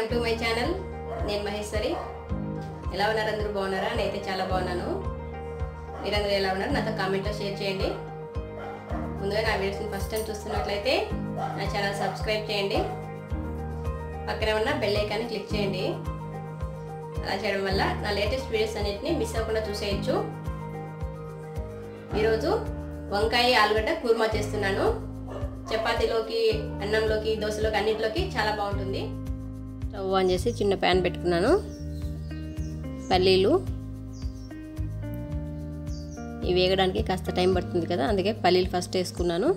Welcome to my channel. నేను మహేశ్వరి. ఎలా ఉన్నారు అందరూ? బాగున్నారా? నేనైతే చాలా బాగున్నాను. మీరందరూ ఎలా ఉన్నారు? నాతో కామెంట్లో షేర్ చేయండి. ముందుగా నా వీడియోస్ని ఫస్ట్ టైం చూస్తున్నట్లయితే నా ఛానల్ సబ్స్క్రైబ్ చేయండి. పక్కనే ఉన్న బెల్ ఐకాన్ని క్లిక్ చేయండి. అలా చేయడం వల్ల నా లేటెస్ట్ వీడియోస్ అన్నిటిని మిస్ అవ్వకుండా చూసేయచ్చు. ఈరోజు వంకాయ ఆలుగడ్డ కూర్మా చేస్తున్నాను. చపాతీలోకి అన్నంలోకి దోశలోకి అన్నింటిలోకి చాలా బాగుంటుంది. స్టవ్ ఆన్ చేసి చిన్న ప్యాన్ పెట్టుకున్నాను. పల్లీలు. ఇవి వేగడానికి కాస్త టైం పడుతుంది కదా అందుకే పల్లీలు ఫస్ట్ వేసుకున్నాను.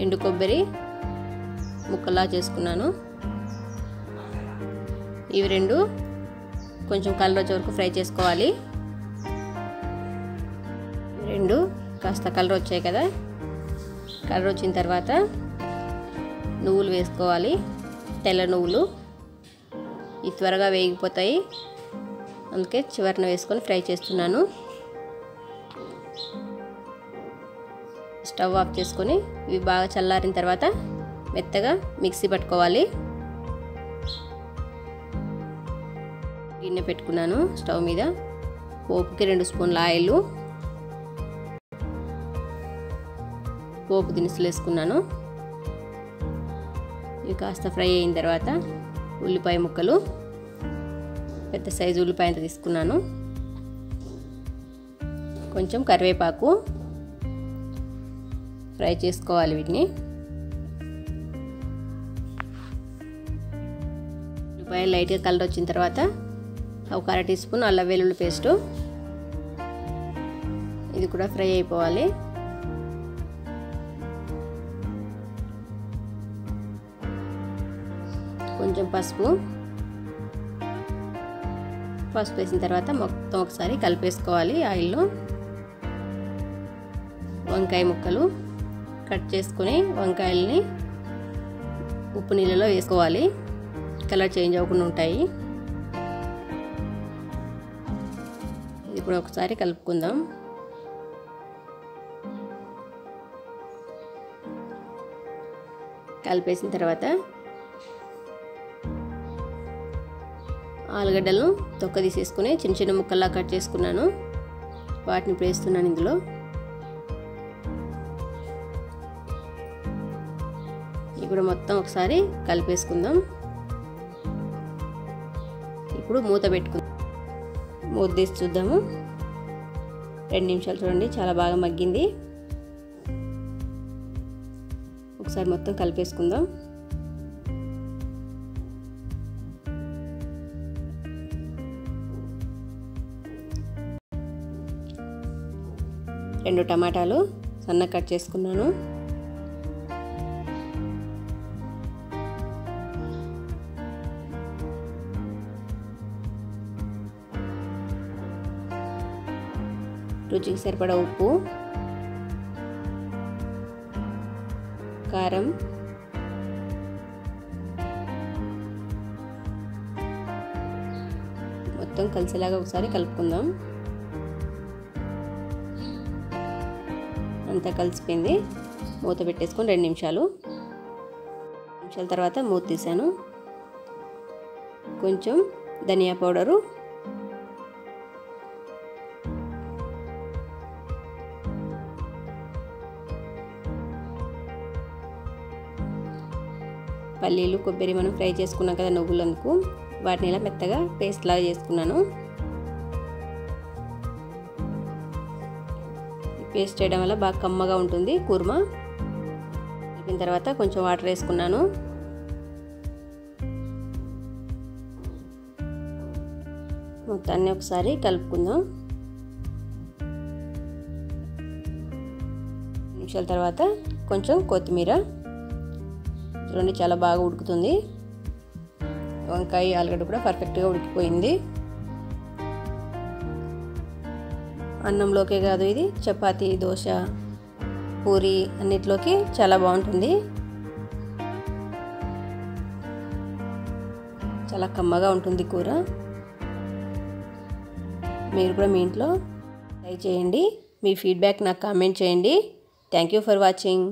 ఎండు కొబ్బరి ముక్కలా చేసుకున్నాను. ఇవి రెండు కొంచెం కలర్ వచ్చే వరకు ఫ్రై చేసుకోవాలి. రెండు కాస్త కలర్ వచ్చాయి కదా. కలర్ వచ్చిన తర్వాత నువ్వులు వేసుకోవాలి. తెల్ల నువ్వులు. ఇవి త్వరగా వేగిపోతాయి. అందుకే చివరిన వేసుకొని ఫ్రై చేస్తున్నాను. స్టవ్ ఆఫ్ చేసుకొని ఇవి బాగా చల్లారిన తర్వాత మెత్తగా మిక్సీ పట్టుకోవాలి. గిన్నె పెట్టుకున్నాను స్టవ్ మీద. పోపుకి రెండు స్పూన్ల ఆయిల్. పోపు దినుసులు వేసుకున్నాను ఇవి కాస్త ఫ్రై అయిన తర్వాత ఉల్లిపాయ ముక్కలు. పెద్ద సైజు ఉల్లిపాయ అంత తీసుకున్నాను. కొంచెం కరివేపాకు ఫ్రై చేసుకోవాలి వీటిని. ఉల్లిపాయ లైట్గా కలర్ వచ్చిన తర్వాత ఒక అర టీ స్పూన్ అల్లం వెల్లుల్లి పేస్టు. ఇది కూడా ఫ్రై అయిపోవాలి. కొంచెం పసుపు. పసుపు వేసిన తర్వాత మొత్తం ఒకసారి కలిపేసుకోవాలి ఆయిల్లో. వంకాయ ముక్కలు కట్ చేసుకుని వంకాయల్ని ఉప్పు నీళ్ళలో వేసుకోవాలి. కలర్ చేంజ్ అవ్వకుండా ఉంటాయి. ఇప్పుడు ఒకసారి కలుపుకుందాం. కలిపేసిన తర్వాత ఆలుగడ్డలను తొక్క తీసేసుకుని చిన్న చిన్న ముక్కల్లా కట్ చేసుకున్నాను. వాటిని ఇప్పుడు వేస్తున్నాను ఇందులో. ఇప్పుడు మొత్తం ఒకసారి కలిపేసుకుందాం. ఇప్పుడు మూత పెట్టుకుందాం. మూత తీసి చూద్దాము. రెండు నిమిషాలు చూడండి చాలా బాగా మగ్గింది. ఒకసారి మొత్తం కలిపేసుకుందాం. రెండు టమాటాలు సన్న కట్ చేసుకున్నాను. రుచికి సరిపడా ఉప్పు కారం మొత్తం కలిసేలాగా ఒకసారి కలుపుకుందాం. అంతా కలిసిపోయింది. మూత పెట్టేసుకొని రెండు నిమిషాలు. నిమిషాల తర్వాత మూత తీసాను. కొంచెం ధనియా పౌడరు పల్లీలు కొబ్బరి మనం ఫ్రై చేసుకున్నాం కదా నువ్వులందుకు వాటిని ఇలా మెత్తగా పేస్ట్ లాగా చేసుకున్నాను. పేస్ట్ చేయడం వల్ల బాగా కమ్మగా ఉంటుంది కూర్మా. కలిపిన తర్వాత కొంచెం వాటర్ వేసుకున్నాను. మొత్తాన్ని ఒకసారి కలుపుకుందాం. నిమిషాల తర్వాత కొంచెం కొత్తిమీర. చూడండి చాలా బాగా ఉడుకుతుంది. వంకాయ ఆలుగడ్డ కూడా పర్ఫెక్ట్గా ఉడికిపోయింది. అన్నంలోకే కాదు ఇది చపాతీ దోశ పూరి అన్నిటిలోకి చాలా బాగుంటుంది. చాలా కమ్మగా ఉంటుంది కూర. మీరు కూడా మీ ఇంట్లో ట్రై చేయండి. మీ ఫీడ్బ్యాక్ నాకు కామెంట్ చేయండి. Thank you for watching